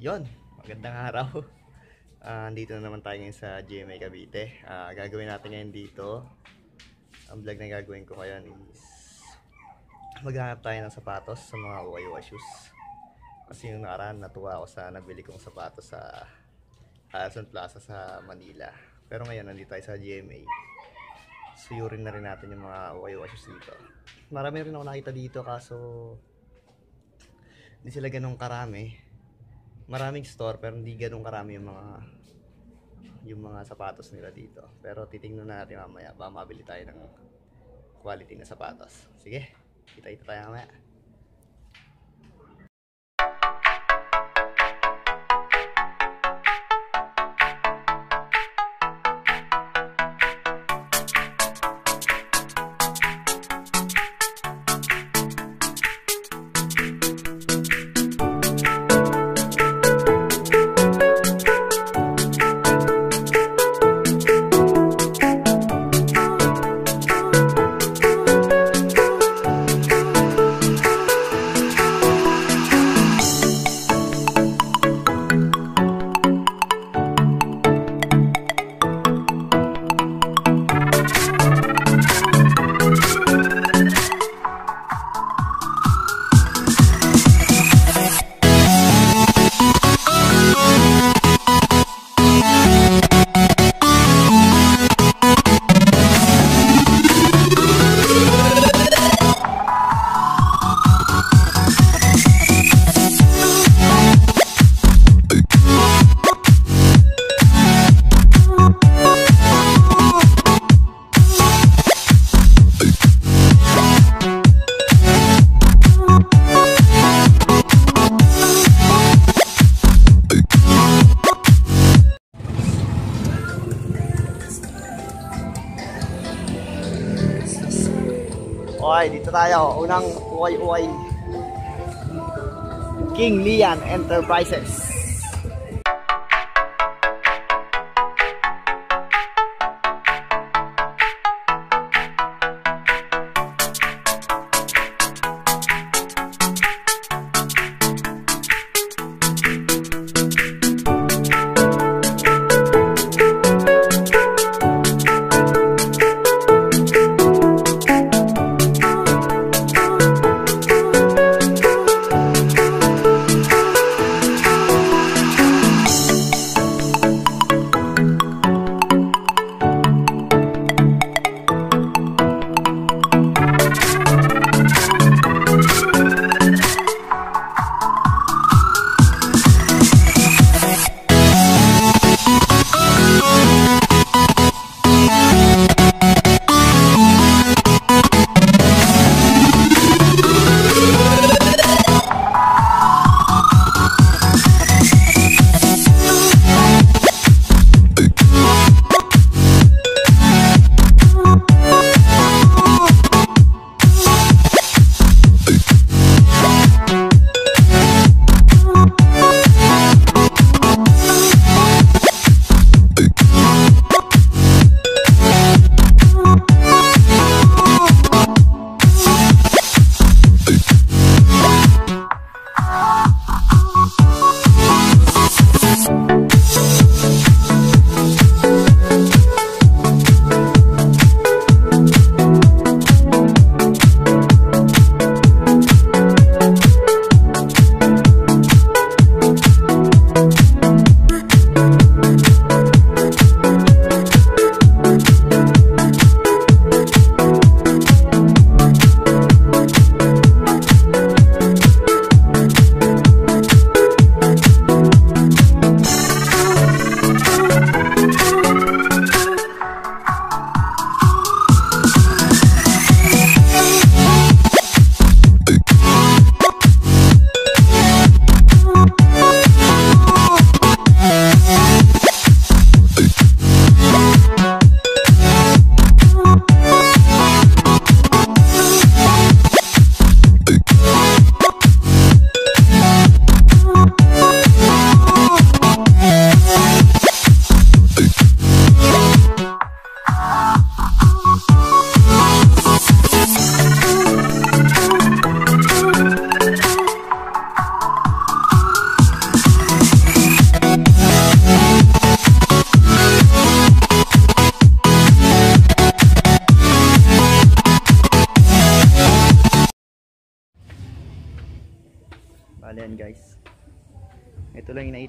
Yon, magandang araw. Ah, andito na naman tayo ngayon sa GMA Cavite. Ah, gagawin natin ngayon dito. Ang vlog na gagawin ko ngayon is maghanap tayo ng sapatos sa mga uwa shoes. Kasi yung nakaraan natuwa ako sa nabili kong sapatos sa Alson Plaza sa Manila. Pero ngayon nandito tayo sa GMA. Suyurin na rin natin yung mga uwa shoes dito. Marami rin ako nakita dito kaso hindi sila ganun karami maraming store pero hindi ganun karami yung mga yung mga sapatos nila dito. Pero titingnan natin mamaya baka mabili tayo ng quality na sapatos. Sige, kita-kita tayo mamaya. Dito tayo. Unang uway-uway. King Lian Enterprises.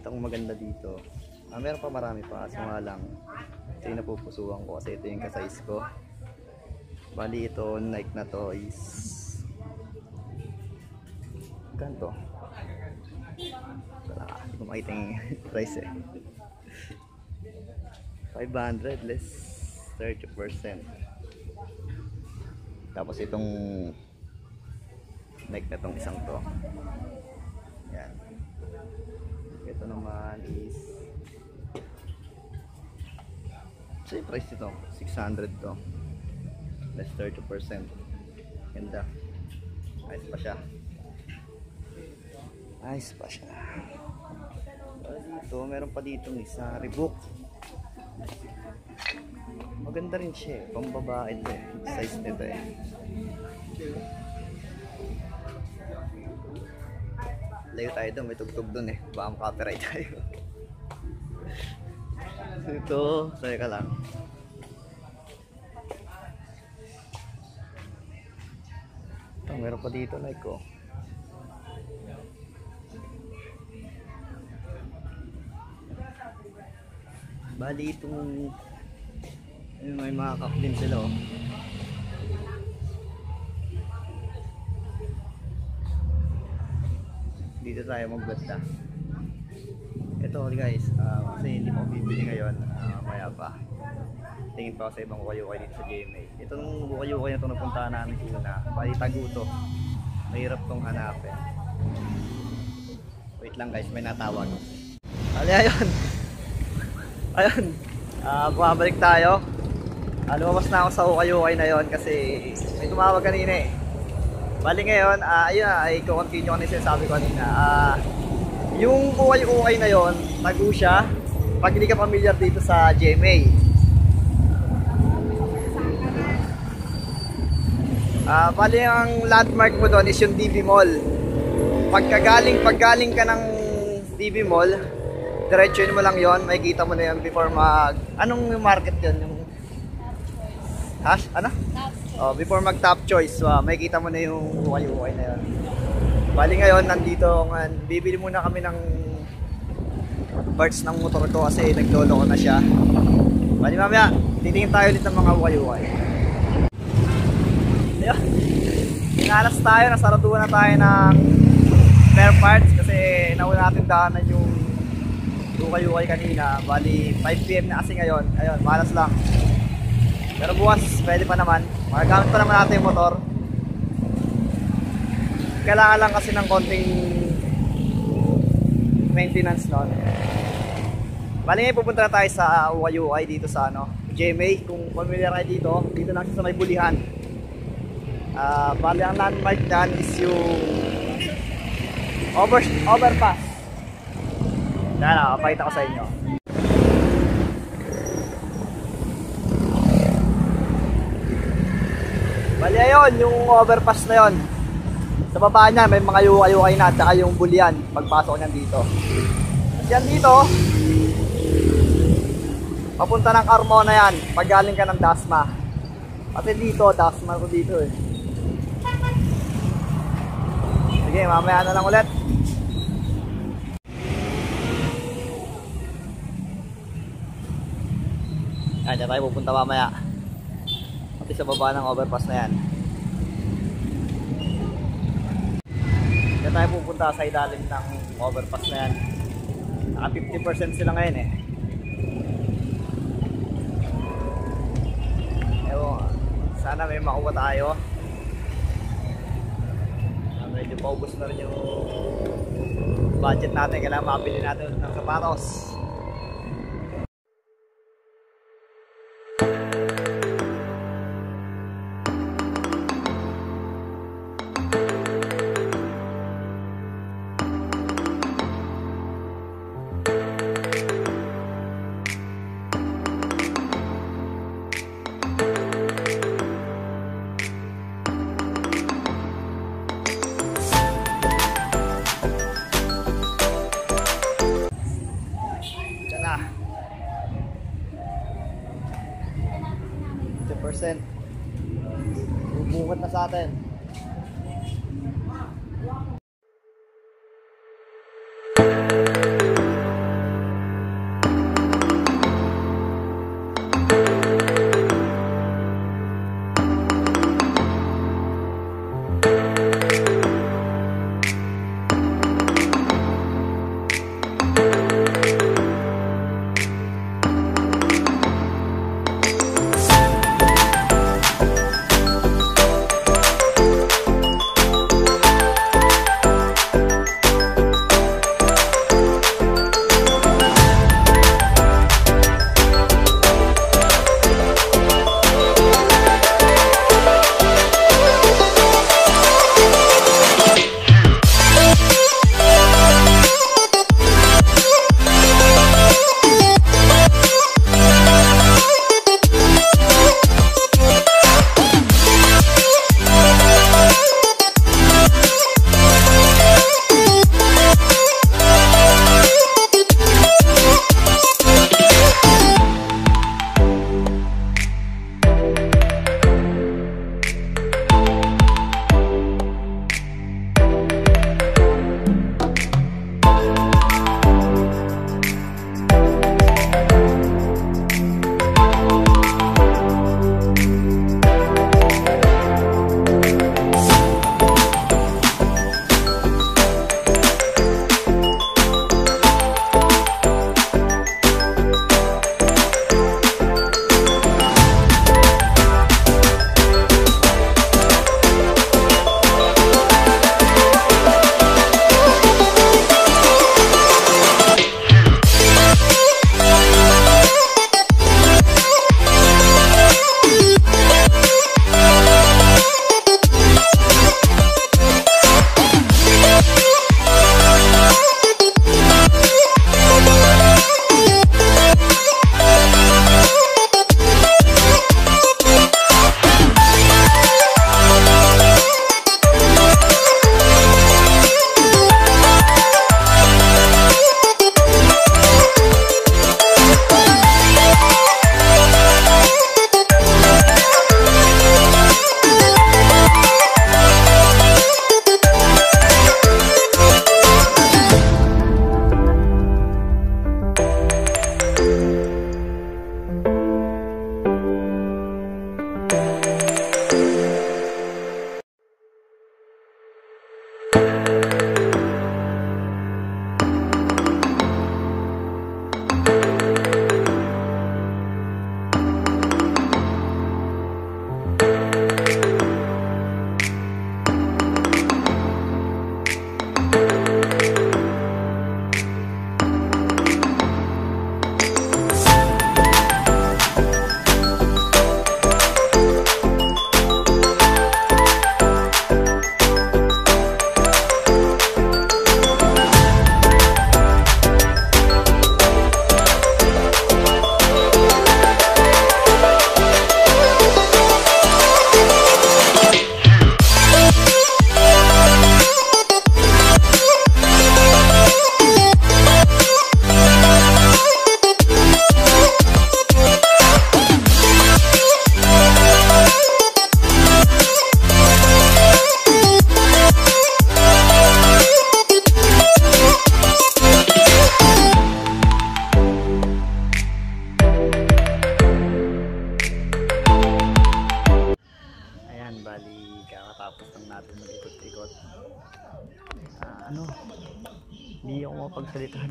Nakita kong maganda dito. Ah, meron pa marami pa. Kaso nga lang, ito yung napupusuan ko kasi ito yung kasize ko. Bali ito, Nike na to is... Ganto. Wala. Hindi ko makita yung price eh. 500 less 30%. Tapos itong Nike na tong isang to. Yan. Ito naman is So yung price nito, 600 to. Less 30%. Ganda. Ayos pa siya. Ayos pa siya. Dito, meron pa dito isa, Reebok. Maganda rin siya. Pambabae ito eh. Size nito eh. Layo tayo doon. May tugtog doon eh. Baka makapiright tayo. ito, saya ka lang. Ito, meron pa dito like ko. Bali itong may mga din sila oh. Dito tayo magbasta. Ito guys, ah, kasi hindi ko bibili ngayon, ah, maya pa. Tingin pa ako sa ibang bukayukay dito sa GMA. Itong bukayukay na ito napuntahan namin una, bali taguto. Mahirap tong hanapin. Wait lang guys, may natawag. Ali ayun. Ayun. Ah, bumabalik tayo. Ah, lumabas na ako sa ukay-ukay na yon kasi may tumawag kanina eh. Bali ngayon, ah, ayun na, ay continue ko na yung sinasabi ko kanina. Ah, yung ukay-ukay na yon, tago siya. Pag hindi ka familiar dito sa GMA. Ah, bali ang landmark mo doon is yung DB Mall. Pagkagaling, paggaling ka ng DB Mall, diretsuin mo lang yon, makikita mo na yan before mag... Anong market yon Yung... Hash? Ano? Oh, before mag top choice, uh, makikita mo na yung ukay-ukay na yon. Bali ngayon, nandito, nga, bibili muna kami ng parts ng motor ko kasi naglolo ko na siya. Bali mamaya, titingin tayo ulit ng mga ukay-ukay. Ayun. Inalas tayo, nasaraduan na tayo ng spare parts kasi nauna natin daanan yung ukay-ukay kanina. Bali, 5pm na kasi ngayon. Ayun, malas lang. Pero bukas, pwede pa naman. Magagamit pa naman natin yung motor. Kailangan lang kasi ng konting maintenance nun. Bali ngayon pupunta na tayo sa UIUI dito sa ano, GMA. Kung familiar kayo dito, dito siya sa may bulihan. Ah, bali ang landmark dyan is yung over, overpass. Yan na, pakita ko sa inyo. Ayun, yung overpass na yon. Sa baba niya, may mga yuwa-yuway na, tsaka yung bulyan, pagpasok niyan dito. At yan dito, papunta ng Carmona yan, pag galing ka ng Dasma. Pati dito, Dasma ko dito eh. Sige, mamaya na lang ulit. Yan, dyan tayo pupunta mamaya. Pati sa baba ng overpass na yan. Dyan tayo pupunta sa ilalim ng overpass na yan. Naka 50% sila ngayon eh. Ewan, sana may makuha tayo. Ah, Medyo paubos na rin yung budget natin. Kailangan makabili natin ng sapatos.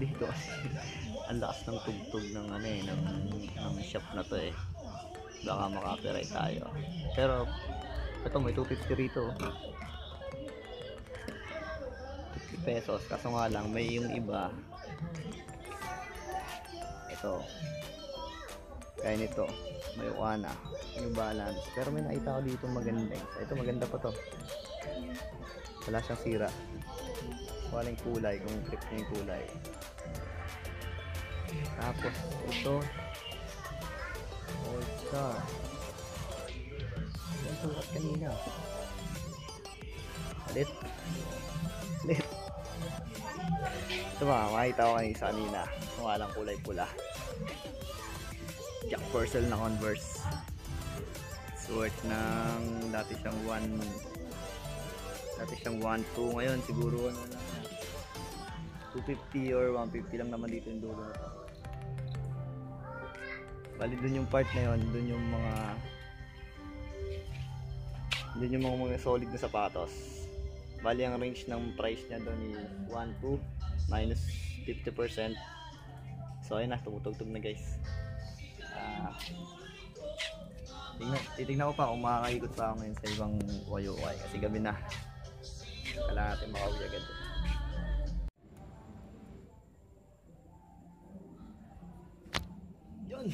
Dito kasi ang lakas ng tugtog ng ano eh, ng, ng shop na to eh. Baka makapiright tayo. Pero, ito may 250 rito. 50 pesos. Kaso nga lang, may yung iba. Ito. Kaya nito, may Uana, New Balance. Pero may nakita ko dito maganda eh. Ito maganda pa to. Wala siyang sira. Walang kulay, kung trip niya yung kulay. Tapos, ito. All Star. Yan sukat kanina. Alit. Alit. Ito ba, makita ko kanina sa kanina. Kung walang kulay pula. Jack Purcell na Converse. It's worth ng dati siyang 1 dati siyang 1.2 ngayon siguro ano na 250 or 150 lang naman dito yung dulo na. Bali dun yung part na yun, dun yung mga dun yung mga, mga solid na sapatos. Bali ang range ng price niya doon is 1.2 minus 50%. So ayun na, tumutugtog na guys. Ah, tingnan, ko pa kung makakaikot pa ako ngayon sa ibang UY kasi gabi na. Kailangan natin makauwi agad. Yun.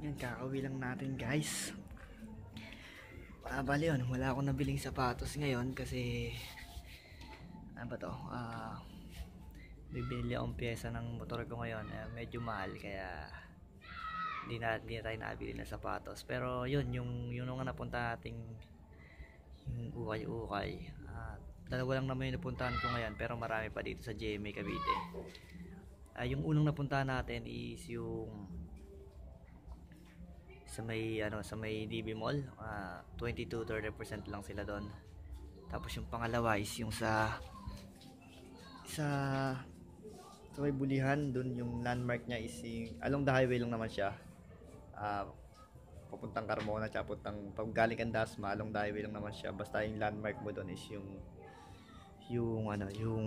Yan, kakauwi lang natin guys. Ah, bali yun, wala akong nabiling sapatos ngayon kasi ano ba to? Ah, bibili akong pyesa ng motor ko ngayon. Eh, medyo mahal kaya hindi na, hindi na tayo nakabili ng sapatos. Pero yun, yung, yung nung napunta nating yung ukay-ukay. Ah, dalawa lang naman yung napuntahan ko ngayon pero marami pa dito sa GMA Cavite. Ah, yung unang napuntahan natin is yung sa may ano sa may DB Mall, 20 to 30% lang sila doon. Tapos yung pangalawa is yung sa sa sa may bulihan doon yung landmark niya is yung, along the highway lang naman siya. Ah, papuntang Carmona tsaka papuntang pag galing kang Dasma along the highway lang naman siya. Basta yung landmark mo doon is yung yung ano, yung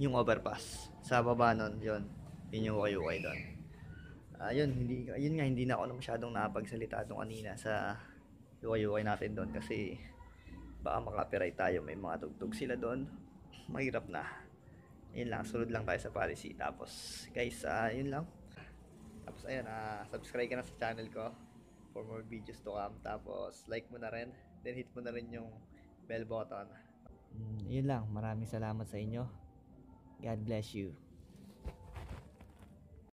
yung overpass. Sa baba nun, yun. Yun yung ukay-ukay doon. Ayun, hindi yun nga hindi na ako na masyadong nakapagsalita doon kanina sa ukay-ukay natin doon kasi baka makapiright tayo, may mga tugtog sila doon. Mahirap na. Yun lang, sunod lang tayo sa policy. Tapos, guys, ah, yun lang. Tapos, ayun, ah, subscribe ka na sa channel ko for more videos to come. Tapos, like mo na rin. Then, hit mo na rin yung bell button. yun lang. Maraming salamat sa inyo. God bless you.